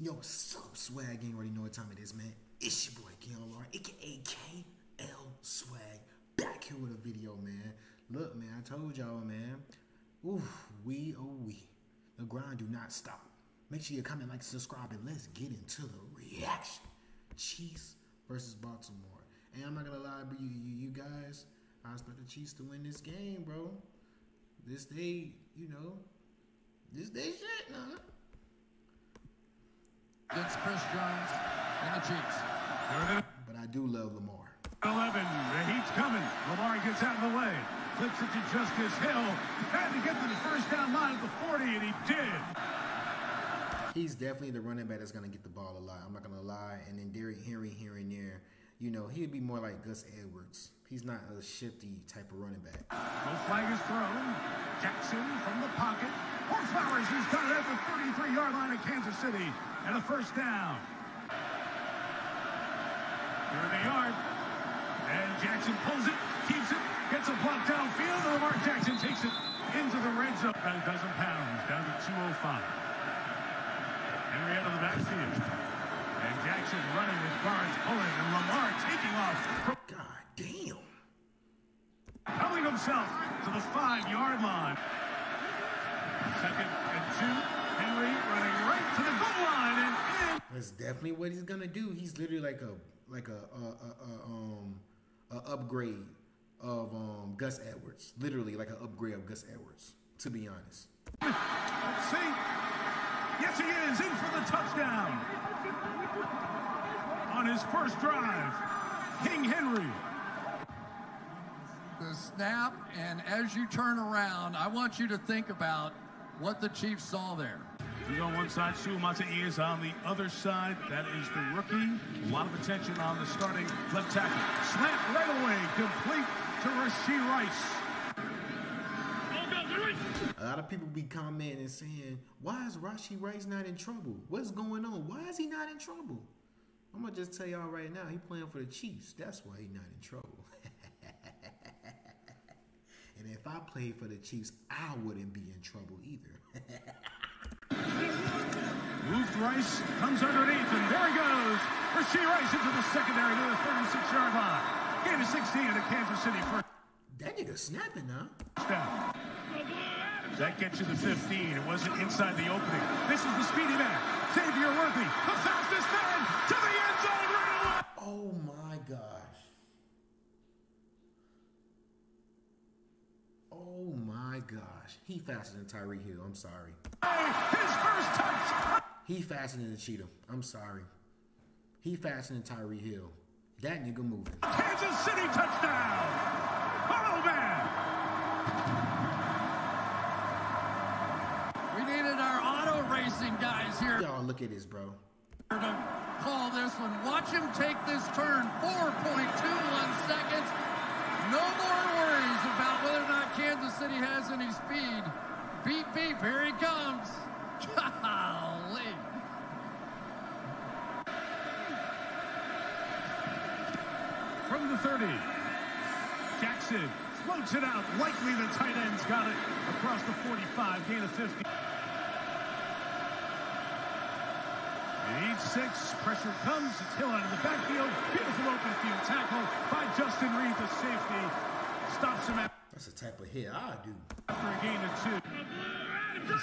Yo, what's up, swag? You already know what time it is, man. It's your boy KLR, aka KL Swag, back here with a video, man. Look, man, I told y'all, man. Ooh, we oh we. The grind do not stop. Make sure you comment, like, subscribe, and let's get into the reaction. Chiefs versus Baltimore. And I'm not gonna lie, you, you, you guys, I expect the Chiefs to win this game, bro. This day, you know, this day shit, nah. Against Chris Jones and the Chiefs. But I do love Lamar. 11. The heat's coming. Lamar gets out of the way. Flips it to Justice Hill. Had to get to the first down line at the 40, and he did. He's definitely the running back that's going to get the ball a lot. I'm not going to lie. And then Derrick Henry here and there, you know, he'd be more like Gus Edwards. He's not a shifty type of running back. No flag is thrown. Jackson from the pocket. For Flowers, got it at the 33-yard line of Kansas City. And a first down. Here they are. And Jackson pulls it, keeps it, gets a block downfield. And Lamar Jackson takes it into the red zone. About a dozen pounds, down to 205. Henry out of the backfield. And Jackson running with Barnes pulling, and Lamar taking off. God damn. Helping himself to the five-yard line. Second and two. Henry running right to the goal line and in. That's definitely what he's going to do. He's literally like a like a, a, a, a um a upgrade of um Gus Edwards. Literally like an upgrade of Gus Edwards, to be honest. Let's see. Yes, he is in for the touchdown. On his first drive, King Henry. The snap, and as you turn around, I want you to think about what the Chiefs saw there. He's on one side, Suamataia is on the other side. That is the rookie. A lot of attention on the starting left tackle. Slant right away, complete to Rashee Rice. A lot of people be commenting and saying, "Why is Rashee Rice not in trouble? What's going on? Why is he not in trouble?" I'm gonna just tell y'all right now, he playing for the Chiefs. That's why he not in trouble. And if I played for the Chiefs, I wouldn't be in trouble either. Moved Rice, comes underneath, and there he goes. Rashee Rice into the secondary to the 36-yard line. Gain of 16 to the Kansas City first that nigga snapping, huh? down. That gets you the 15. It wasn't inside the opening. This is the speedy man, Xavier Worthy, the fastest man to the end zone right away. Oh my gosh. Oh my gosh. He faster than Tyreek Hill. I'm sorry. His first touch. He faster than Cheetah. I'm sorry. He faster than Tyreek Hill. That nigga moving. Kansas City touchdown. Oh man. We needed our auto racing guys here Y'all look at this, bro. to call this one. Watch him take this turn. 4.21 seconds. No more worries about whether or not Kansas City has any speed. Beep, beep, here he comes. Golly. From the 30. Jackson floats it out. Likely the tight end's got it across the 45. Gain of 50. Eight six. Pressure comes. It's Hill out of the backfield. Beautiful open field tackle by Justin Reid, the safety. Stops him That's the type of hit I do. after a gain of two.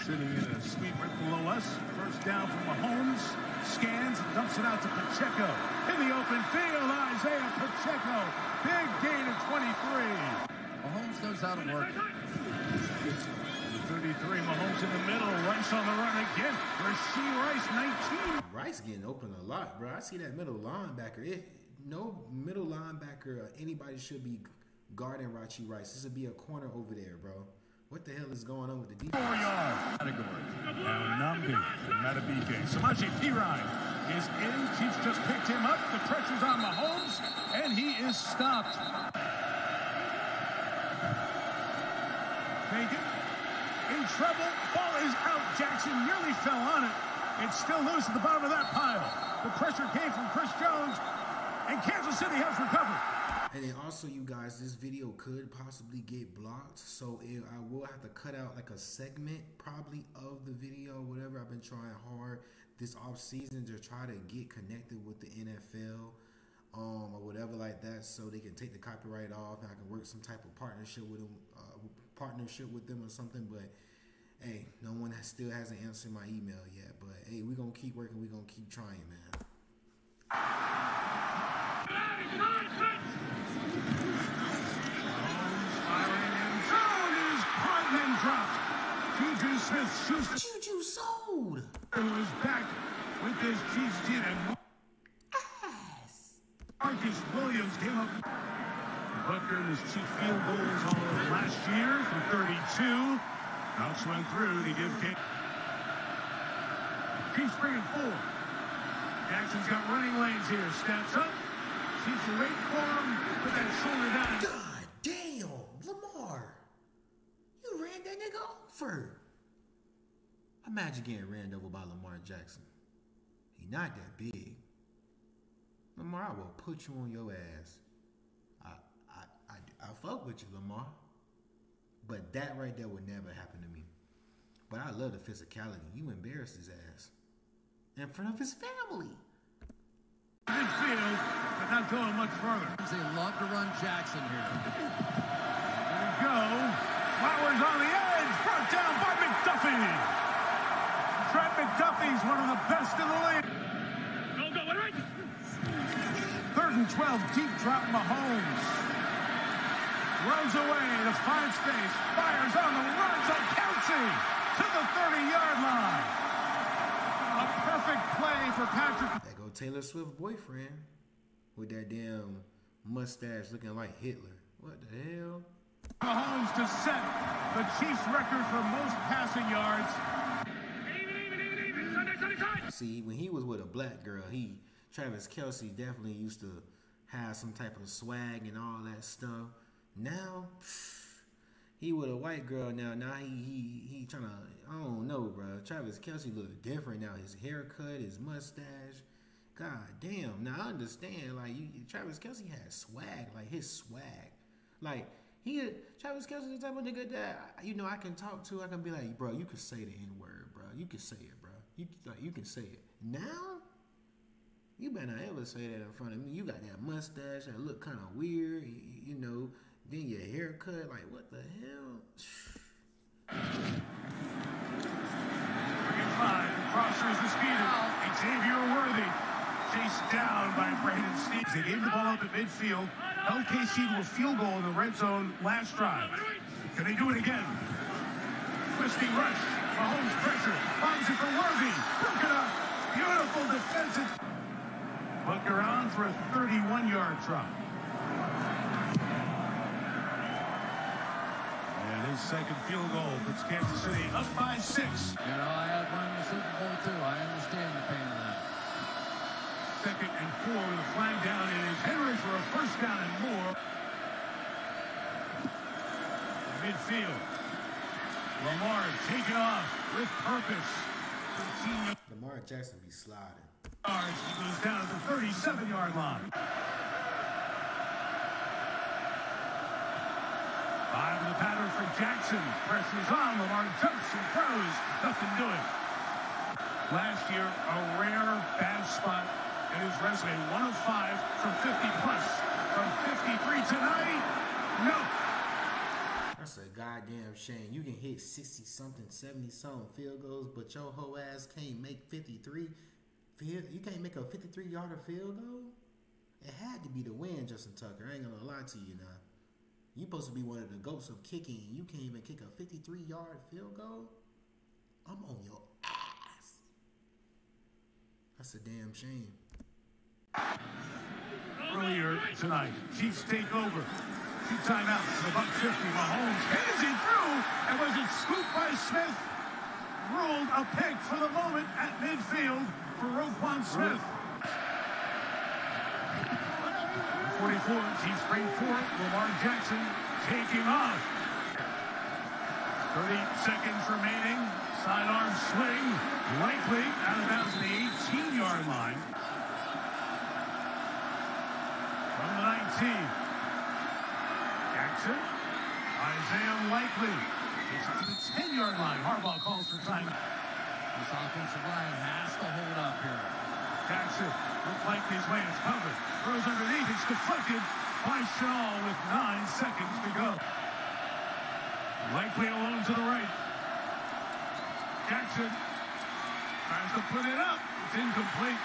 Sitting in a sweep right below us. First down from Mahomes. Scans and dumps it out to Pacheco. In the open field, Isaiah Pacheco. Big gain of 23. Mahomes knows how to work. The 33, Mahomes in the middle. Rice on the run again. Rashee Rice, 19. Rice getting open a lot, bro. I see that middle linebacker. It, no middle linebacker or anybody should be guarding Rashee Rice. This would be a corner over there, bro. What the hell is going on with the defense? Four yard category. Now Nambi and. Samaje Perine is in. Chiefs just picked him up. The pressure's on Mahomes, and he is stopped. Fagan in trouble. Ball is out. Jackson nearly fell on it. It's still loose at the bottom of that pile. The pressure came from Chris Jones, and Kansas City has recovered. And then also, you guys, this video could possibly get blocked, so it, I will have to cut out like a segment probably of the video, whatever. I've been trying hard this off season to try to get connected with the NFL um, or whatever like that, so they can take the copyright off and I can work some type of partnership with them, uh, partnership with them or something. But hey, no one has, still hasn't answered my email yet. But hey, we're gonna keep working. We're gonna keep trying, man. Juju sold. was back with this Chiefs and Ass. Marcus Williams came up. Butker and his two field goals all of last year from 32. Bounce went through to give King. Chiefs bringing four. Jackson's got running lanes here. Steps up. Are waiting for him. Put that shoulder down. God damn, Lamar. You ran that nigga over. Imagine getting ran over by Lamar Jackson. He not that big. Lamar, I will put you on your ass. I, I, I, I fuck with you, Lamar. But that right there would never happen to me. But I love the physicality. You embarrassed his ass in front of his family. Midfield, but not going much further. They love to run Jackson here. There we go. Flowers on the edge. Brought down by McDuffie. Trent McDuffie's one of the best in the league. Go, go, right. Third and 12, deep drop Mahomes. Runs away to find space. Fires on the run to Kelce to the 30-yard line. A perfect play for Patrick. That go Taylor Swift boyfriend with that damn mustache looking like Hitler. What the hell? Mahomes to set the Chiefs record for most passing yards. See, when he was with a black girl, he Travis Kelce definitely used to have some type of swag and all that stuff. Now he with a white girl now. Now he he he trying to I don't know, bro. Travis Kelce look different now. His haircut, his mustache. God damn. Now I understand. Like you, Travis Kelce had swag, like his swag, like. He Travis Kelce the type of nigga that you know I can talk to. I can be like, bro, you can say the n word, bro. You can say it, bro. You like you can say it now. You better not ever say that in front of me. You got that mustache that look kind of weird, you, you know. Then your haircut, like what the hell? Five, crosses the speeder. Xavier Worthy chased down by Brandon Stephens. They gave the ball up at midfield. LKC to a field goal in the red zone last drive. Can they do it again? Twisting rush. Mahomes pressure. Bombs it for Worthy. Broken up. Beautiful defensive. Butker on for a 31-yard try. And his second field goal puts Kansas City up by six. You know, I had one in the Super Bowl too. I understand the pain of that. Second and four with a flag down. It is Henry for a first down and more. Midfield. Lamar taking off with purpose. 13 Lamar Jackson be sliding. yards. He goes down to the 37-yard line. In the pattern for Jackson. Pressure's on. Lamar jumps and throws. Nothing doing. Last year, a rare bad spot in his resume. One of five from 50 plus. From 53 tonight, no. That's a goddamn shame. You can hit 60 something, 70 something field goals, but your whole ass can't make 53 field. You can't make a 53 yarder field goal? It had to be the win, Justin Tucker. I ain't gonna lie to you now. You supposed to be one of the goats of kicking, you can't even kick a 53 yard field goal? I'm on your ass. That's a damn shame. Earlier tonight, Chiefs take over. Two timeouts, about 50. Mahomes it through, and was it scooped by Smith? Ruled a pick for the moment at midfield for Roquan Smith. 44, Chiefs for it. Lamar Jackson taking off. 30 seconds remaining. Sidearm swing. Likely out of bounds at the 18-yard line. From the 19. Jackson. Isaiah Likely. It's to the 10-yard line. Harbaugh calls for time. This offensive line has to hold up here. Jackson looks like his man is covered. Throws underneath. It's deflected by Shaw with nine seconds to go. Likely alone to the right. Jackson tries to put it up. It's incomplete.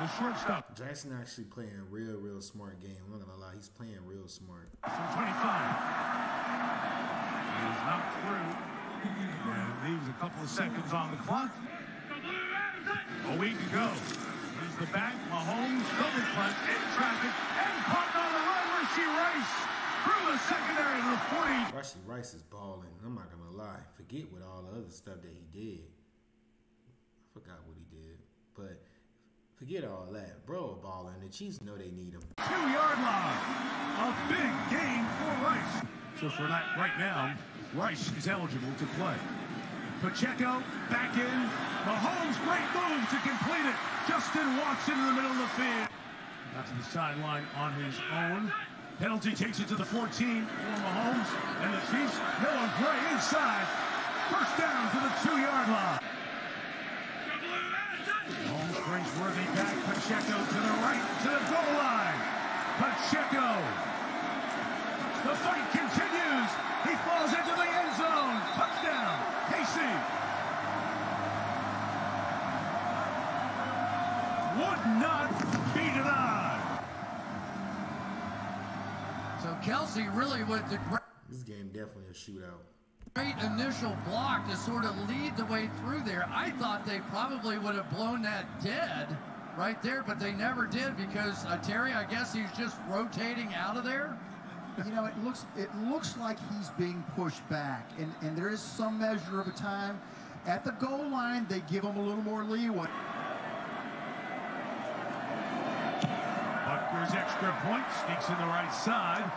The shortstop Jackson actually playing a real, real smart game. I'm not gonna lie, he's playing real smart. from 25. He's not through. And leaves a couple of seconds on the clock. A week ago, go. Here's the back. Mahomes, double clutch, in traffic, and caught on the run. Rashee Rice through the secondary to the 40. Rashee Rice is balling. I'm not gonna lie. Forget what all the other stuff that he did. I forgot what he did, but forget all that. Bro, balling. The Chiefs know they need him. Two-yard line. A big game for Rice. So for that right now, Rice is eligible to play. Pacheco back in. Mahomes, great move to complete it. Justin walks into the middle of the field. Got to the sideline on his own. Penalty takes it to the 14 for Mahomes. And the Chiefs, Noah Gray inside. First down to the two-yard line. Mahomes brings Worthy back. Pacheco to the right, to the goal line. Pacheco. The fight continues. He falls into the end zone. Touchdown. Casey. Would not be denied. So Kelce really went to great. This game definitely a shootout. great initial block to sort of lead the way through there. I thought they probably would have blown that dead right there, but they never did because uh, Terry, I guess he's just rotating out of there. You know, it looks it looks like he's being pushed back, and and there is some measure of a time. At the goal line, they give him a little more leeway. Butker's extra point sneaks in the right side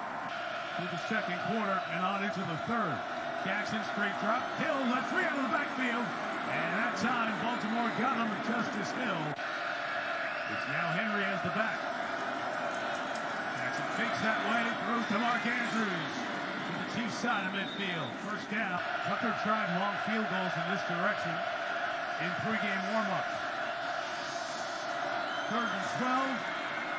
through the second quarter and on into the third. Jackson straight drop. Hill let free out of the backfield. And that time, Baltimore got him Justice Hill. It's now Henry as the back. Fakes that way, throws to Mark Andrews to the Chiefs side of midfield. First down. Tucker tried long field goals in this direction in pregame warm-ups. Third and 12.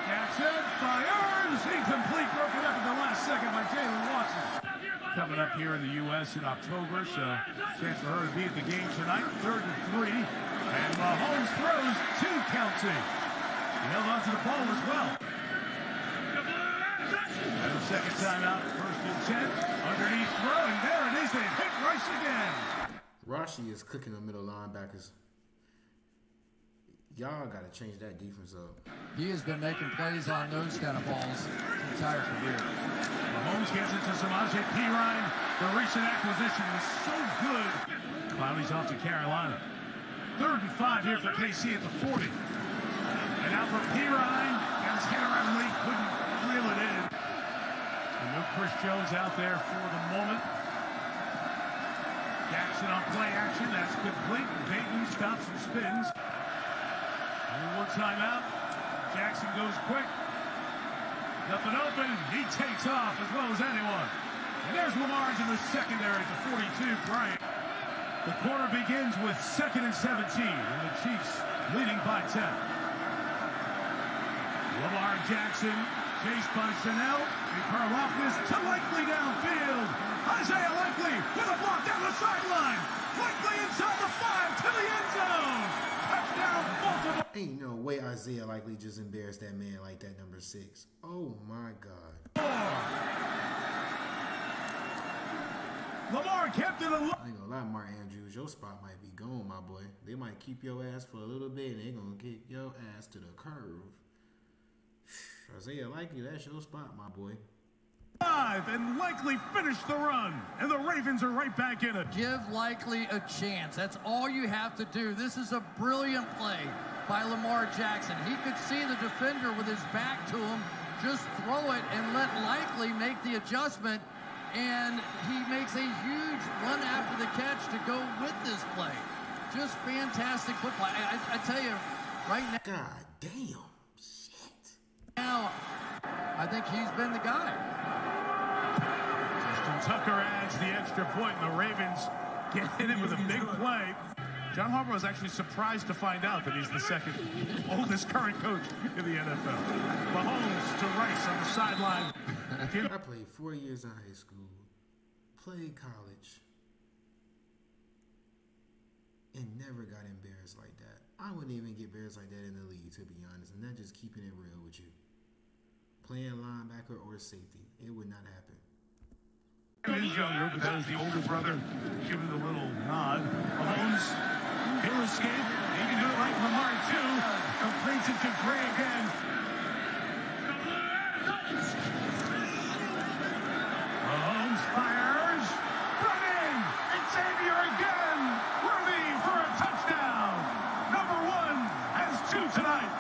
Jackson fires. Incomplete. Broken up at the last second by Jaylen Watson. Coming up here in the U.S. in October, so chance for her to be at the game tonight. Third and three. And Mahomes throws to Kelce. He held onto the ball as well. And the second time out, first and ten. Underneath throw, and there it is. They hit Rice again. Rashee is cooking the middle linebackers. Y'all gotta change that defense up. He has been making plays on those kind of balls his entire career. Mahomes gets it to Samaje Perine. The recent acquisition was so good. Clowney's off to Carolina. Third and five here for KC at the 40. And now for Perine. Got his head around late. Couldn't reel it in. So no Chris Jones out there for the moment. Jackson on play action. That's complete. Peyton stops and spins. Only one timeout. Jackson goes quick. Nothing open. He takes off as well as anyone. And there's Lamar in the secondary at the 42. Bryant. The quarter begins with second and 17, and the Chiefs leading by 10. Lamar Jackson chased by Chenal and Karlaftis to Likely downfield. Isaiah Likely with a block down the sideline. Likely inside the five to the end zone. Touchdown Baltimore. Ain't no way Isaiah likely just embarrassed that man like that, number six. Oh my God. Lamar kept it alive. I ain't gonna lie, Mark Andrews, your spot might be gone, my boy. They might keep your ass for a little bit and they gonna kick your ass to the curve. Isaiah Likely, that's your spot, my boy. Five and likely finish the run. And the Ravens are right back in it. Give Likely a chance. That's all you have to do. This is a brilliant play by Lamar Jackson. He could see the defender with his back to him. Just throw it and let Likely make the adjustment. And he makes a huge run after the catch to go with this play. Just fantastic football. I, I, I tell you, right now. God damn. Shit. Now, I think he's been the guy. Justin Tucker adds the extra point, and the Ravens get in it with a big play. John Harbaugh was actually surprised to find out that he's the second oldest current coach in the NFL. Mahomes to Rice on the sideline. I played four years in high school, played college, and never got embarrassed like that. I wouldn't even get embarrassed like that in the league, to be honest, and that's just keeping it real with you. Playing linebacker or safety, it would not happen. He is younger, but that is the older brother giving the little nod. Mahomes, he'll escape. He can do it like Lamar, too. Completes it to Gray again. Mahomes fires. Running. It's Xavier again. Worthy for a touchdown. Number one has two tonight.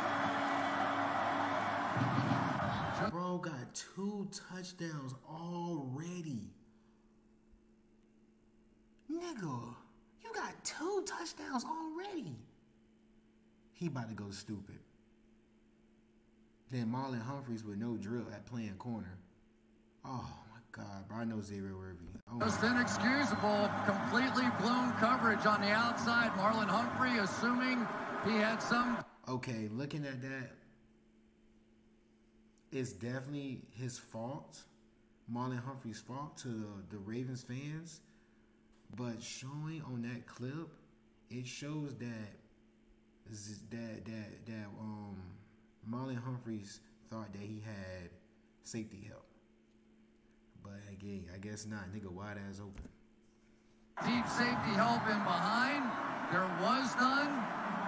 Bro got two touchdowns already. Nigga, you got two touchdowns already. He about to go stupid. Then Marlon Humphreys with no drill at playing corner. Oh my God, bro. I know Xavier Worthy. Oh Just inexcusable, completely blown coverage on the outside. Marlon Humphrey assuming he had some okay, looking at that, it's definitely his fault, Marlon Humphrey's fault to the, the Ravens fans. But showing on that clip, it shows that that that that um Marlon Humphreys thought that he had safety help. But again, I guess not. Nigga, wide ass open. deep safety help in behind. There was none.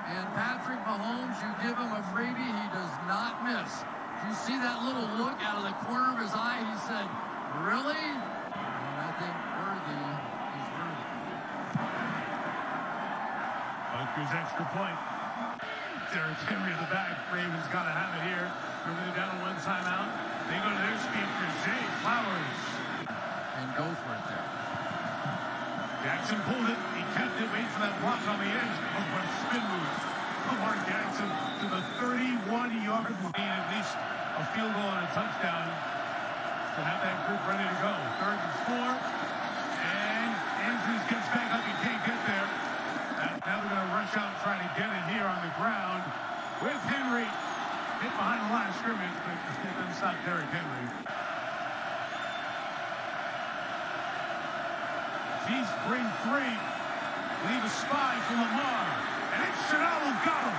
And Patrick Mahomes, you give him a freebie, he does not miss. You see that little look out of the corner of his eye? He said, really? And I think worthy is worthy. Butker's extra point. Derrick Henry in the back. Ravens got to have it here. It down to one timeout. They go to their speed for Zay Flowers. And go for it there. Jackson pulled it. He kept it. Wait for that block on the edge. Oh, what a spin move. Lamar Jackson to the 31-yard line. At least a field goal and a touchdown to have that group ready to go. Third and four. And Andrews gets back up. He can't get there. They're going to rush and to get it here on the ground with Henry. Hit behind the line of scrimmage, but it doesn't stop Derrick Henry. Chiefs bring three. Leave a spy for Lamar. And it's Chenal who got him.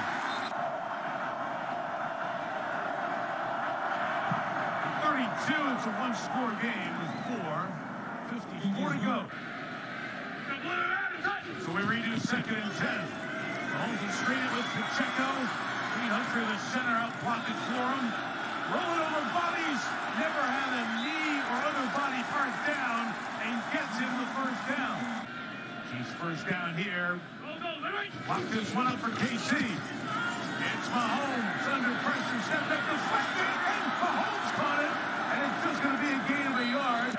32, it's a one-score game with four. 54 to go. So we redo second and 10. Mahomes will screen with Pacheco. Reed Hunter, the center, out pocket for him. Rolling over bodies. Never had a knee or other body part down and gets him the first down. He's first down here. Lock this one up for KC. It's Mahomes under pressure. Step back deflected. And Mahomes caught it. And it's just going to be a gain of a yard.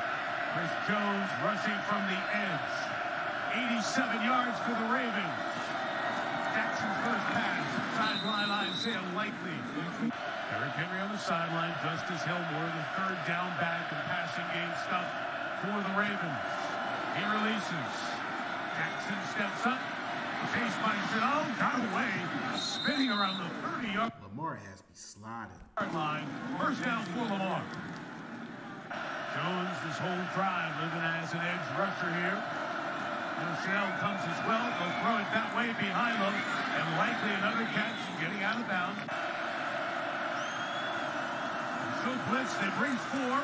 Chris Jones rushing from the edge. 87 yards for the Ravens. Jackson's first pass. Sideline Isaiah Likely. Eric Henry on the sideline. Justice Hillmore, the third down back and passing game stuff for the Ravens. He releases. Jackson steps up. Chased by Chenal. Got away. Spinning around the 30-yard Lamar ass be sliding. line. First down for Lamar. Jones this whole drive living as an edge rusher here. And Chenal comes as well. They'll throw it that way behind them. And likely another catch getting out of bounds. Show blitz. They bring four.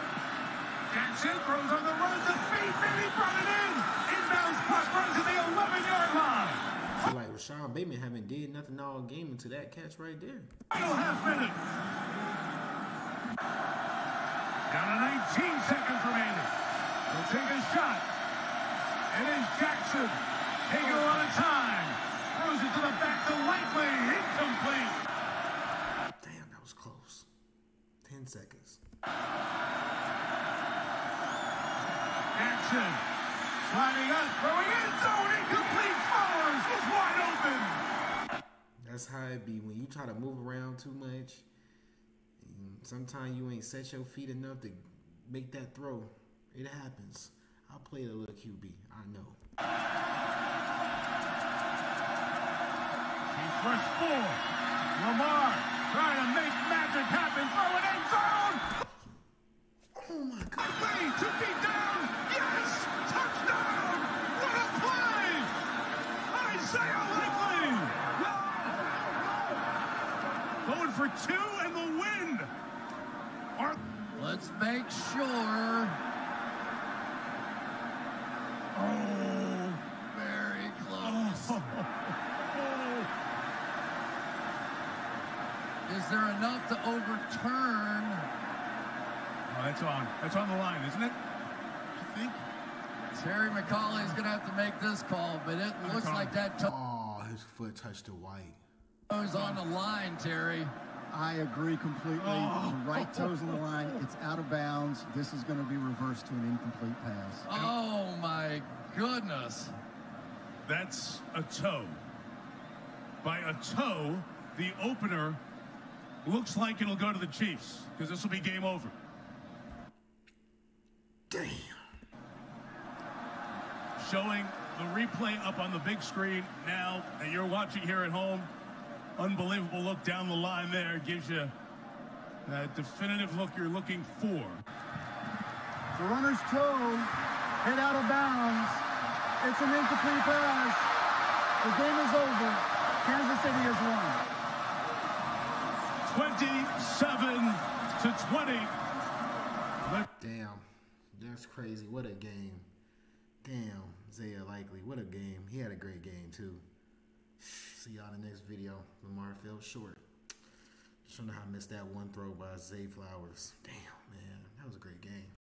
Jackson throws on the run to feet. And he brought it in. Inbounds puck runs to the 11-yard line. So like Rashod Bateman haven't did nothing all game until that catch right there. Final half minute. Down to 19 seconds remaining. They'll take a shot. It is Jackson. Taking a lot of time. Throws it to the back to Likely. Incomplete. seconds. Action. Sliding up, throwing in zone, incomplete, Flowers is wide open. That's how it be when you try to move around too much. Sometimes you ain't set your feet enough to make that throw. It happens. I play the little QB. I know. He first four. Lamar trying to make magic happen. Throw it in zone. Oh my God. Likely, two feet down. Yes! Touchdown! What a play! Isaiah Likely! Going for two and the win. Are Let's make sure. Is there enough to overturn? Oh, that's on. That's on the line, isn't it? I think. Terry McAulay is going to have to make this call, but it looks like that toe Oh, his foot touched the white. is on the line, Terry. I agree completely. Oh. Right toes on the line. It's out of bounds. This is going to be reversed to an incomplete pass. Oh my goodness. That's a toe. By a toe, the opener looks like it'll go to the Chiefs because this will be game over. Damn. Showing the replay up on the big screen now that you're watching here at home. Unbelievable look down the line there. Gives you that definitive look you're looking for. The runner's toe hit out of bounds. It's an incomplete pass. The game is over. Kansas City has won. 27 to 20. Damn. That's crazy. What a game. Damn. Zaya Likely. What a game. He had a great game, too. See y'all in the next video. Lamar fell short. Just don't how I missed that one throw by Zay Flowers. Damn, man. That was a great game.